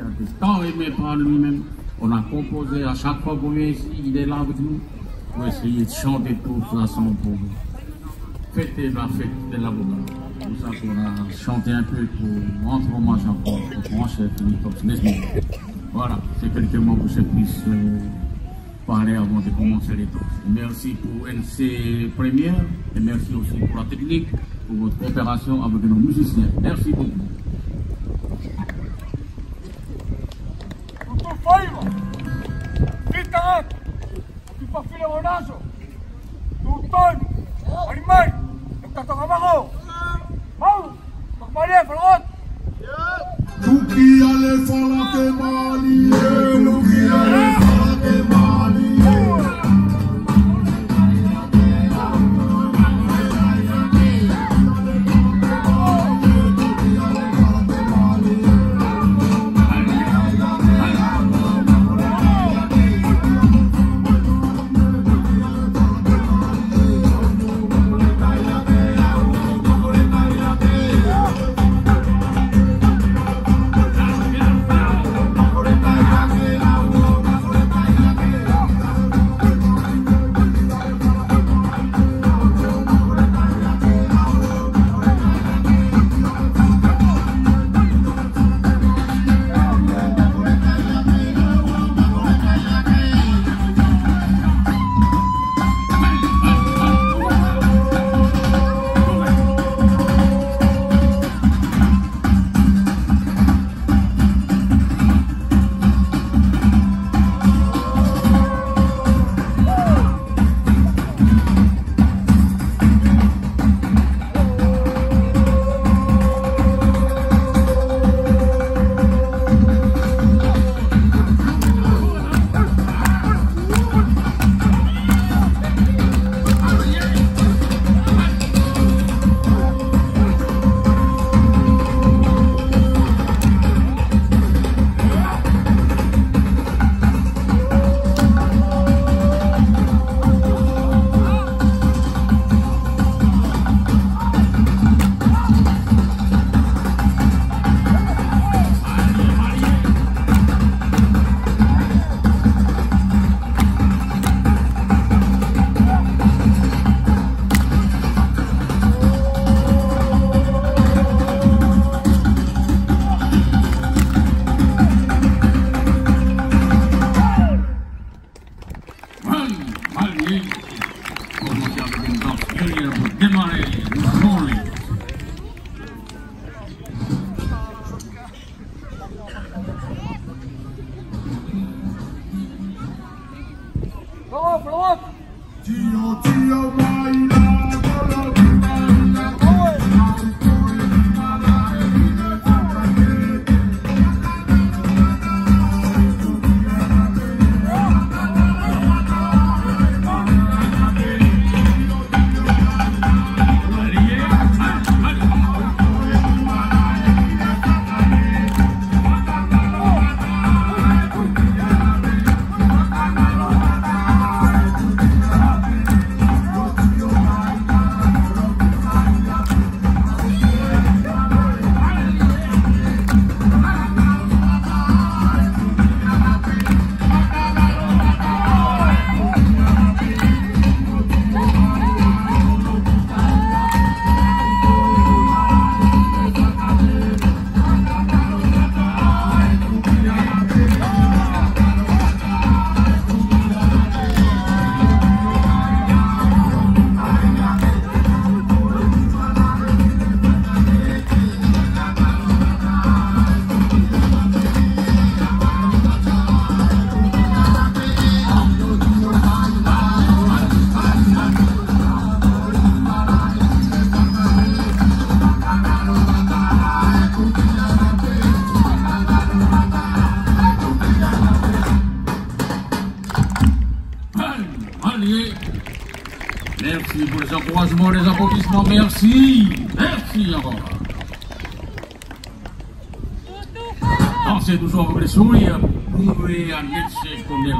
qui a aimé par lui-même. On a composé à chaque fois qu'on vient ici, il est là avec nous pour essayer de chanter tout ensemble pour vous. Fêter la fête de l'avocat. Pour ça qu'on a chanté un peu pour rendre hommage encore cher Philippe Neslim. Voilà, c'est quelques mots que je puisse euh, parler avant de commencer les tours. Merci pour NC Première et merci aussi pour la technique, pour votre coopération avec nos musiciens. Merci beaucoup. arrivo! Fitta up! At ipapila mo naso! Tuton! Marimay! Nagtataka ako! Mau! Magmali! Falakot! Tuki ale falate mali! Tuki ale Merci pour les encouragements, les applaudissements. Merci. Merci encore. Dansez toujours avec les sourires. Pouvez en laisser comme des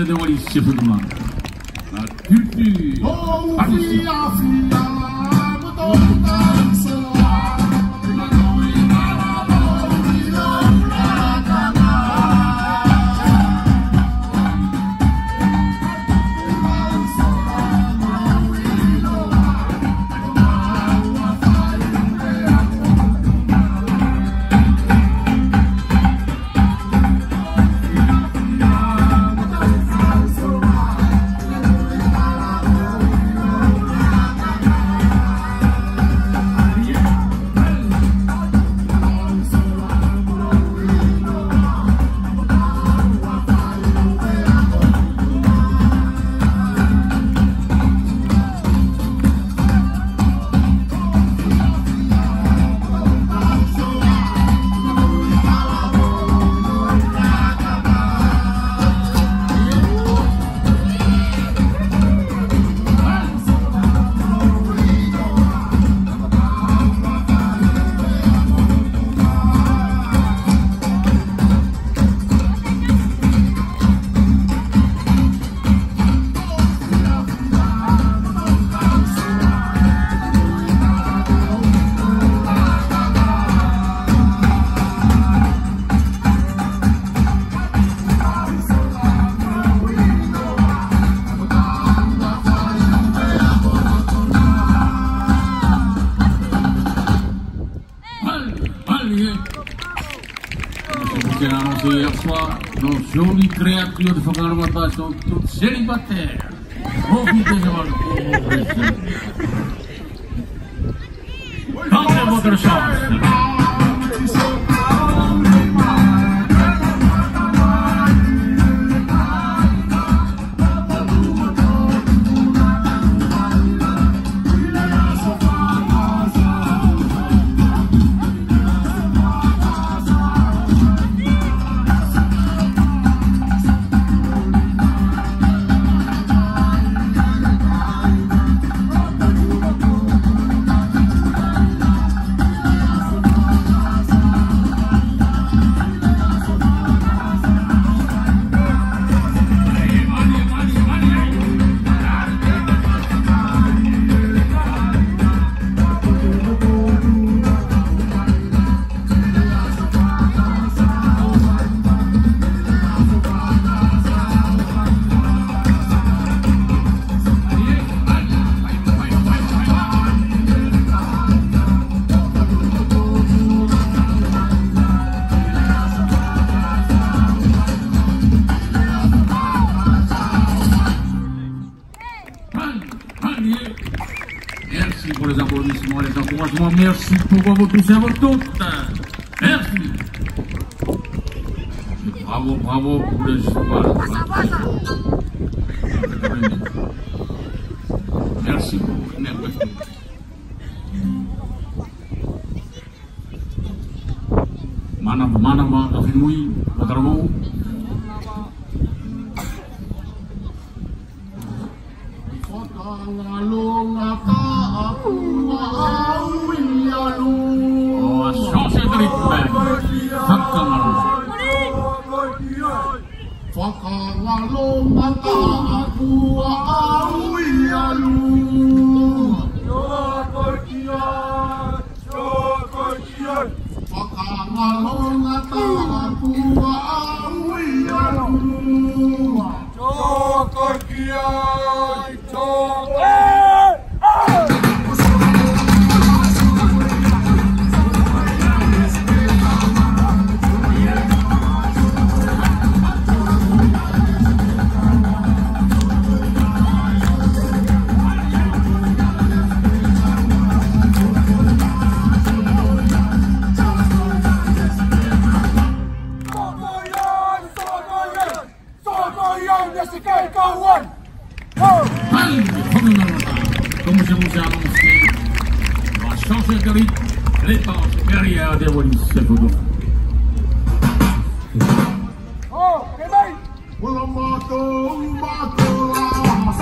車で終わり、シェフルマン。あ、キュッキー。あ、キュッキー。Europa non solo i tre atti di fare una pasta, tutti se li batte. Oh, mi piacevano. Tante motorshops. merci pour votre serve tudo. Merci. Bravo, bravo pour le choix. Merci beaucoup. bravo. Manam, manam, afinui, patramo. Foto, Kalau lompat aku Well, I'm Marco, Marco, I'm a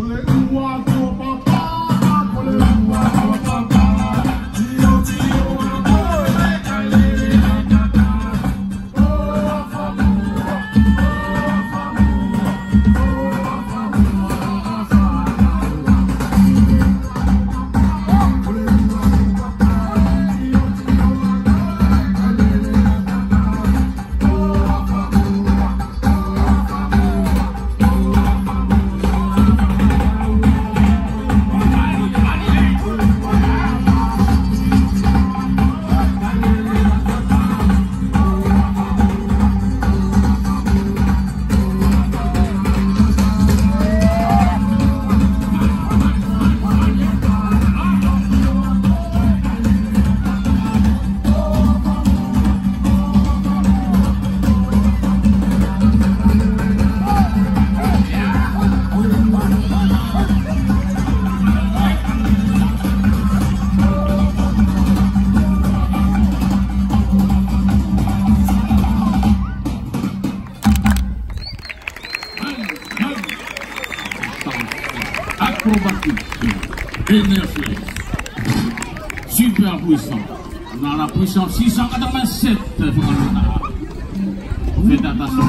Let's walk. énervé, super puissant. On a la puissance 687 pour le Faites attention.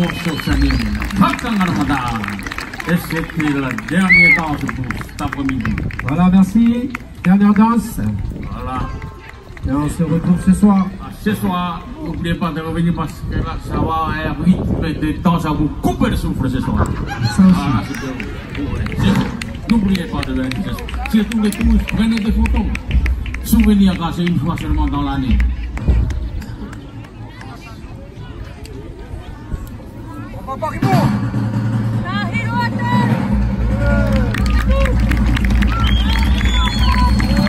La dernière danse pour cet après-midi. Voilà, merci. Dernière danse. Voilà. Et on se retrouve ce soir. Ce soir, n'oubliez pas de revenir parce que là, ça va à un rythme de temps, ça vous coupe le souffle ce soir. Ça aussi. Ah, N'oubliez pas de venir. Surtout les tous, prenez des photos. Souvenir, là, c'est une fois seulement dans l'année. Vamos, corre,